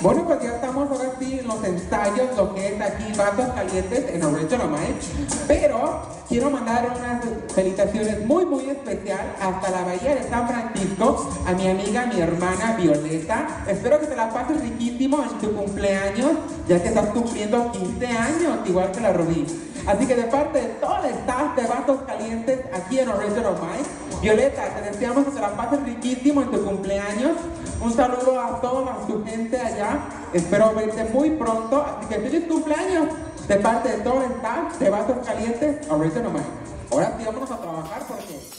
Bueno, pues ya estamos ahora sí en los ensayos, lo que es aquí Vasos Calientes en Original Mind. Pero quiero mandar unas felicitaciones muy, muy especial hasta la Bahía de San Francisco a mi amiga, mi hermana Violeta. Espero que te la pases riquísimo en tu cumpleaños, ya que estás cumpliendo 15 años, igual que la Rubí. Así que de parte de todo el staff de Vasos Calientes aquí en Original Mind, Violeta, te deseamos que te la pases riquísimo en tu cumpleaños. Un saludo a toda su allá. Espero verte muy pronto. Así que feliz cumpleaños de parte de todo el staff de Vasos Calientes Original Mind. Ahora sí, vámonos a trabajar porque...